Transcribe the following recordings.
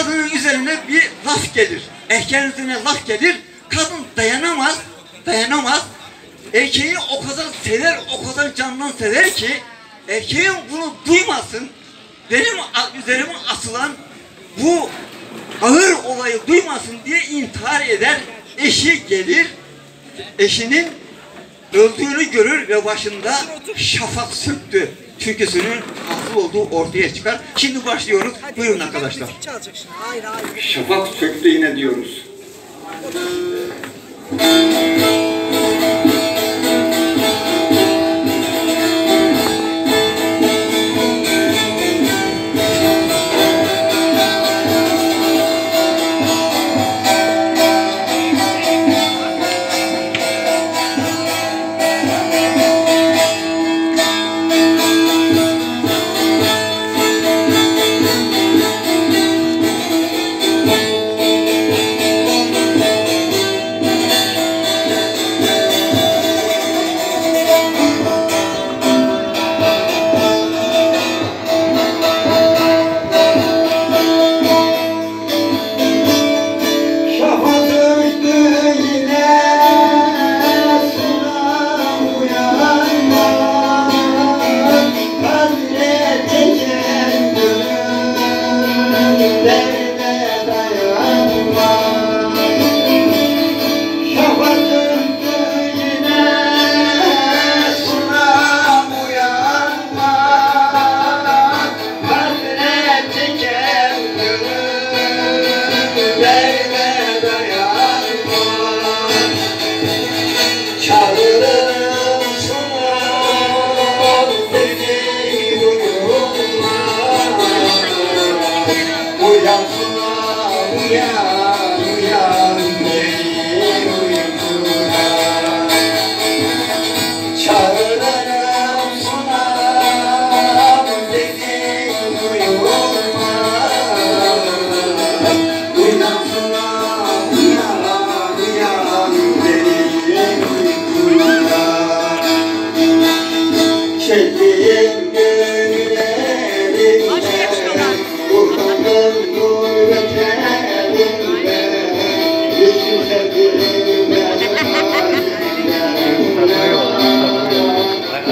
kadının üzerine bir laf gelir. Erkeğin üzerine laf gelir. Kadın dayanamaz, dayanamaz. Erkeği o kadar sever, o kadar candan sever ki erkeğin bunu duymasın. Benim üzerime asılan bu ağır olayı duymasın diye intihar eder. Eşi gelir, eşinin öldüğünü görür ve başında şafak söktü türküsünün hasıl olduğu ortaya çıkar. Şimdi başlıyoruz. Buyurun arkadaşlar. Müzik çalacak şimdi. Hayır hayır. Şafak söktü yine diyoruz.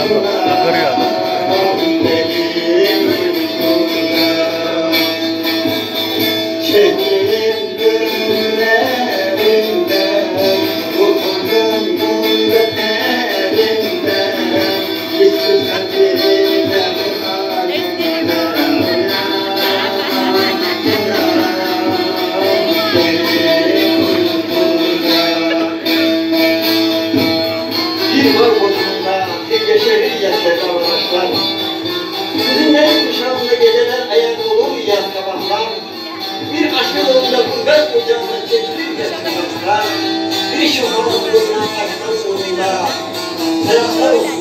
Senhor. الحسن بما فلا خوف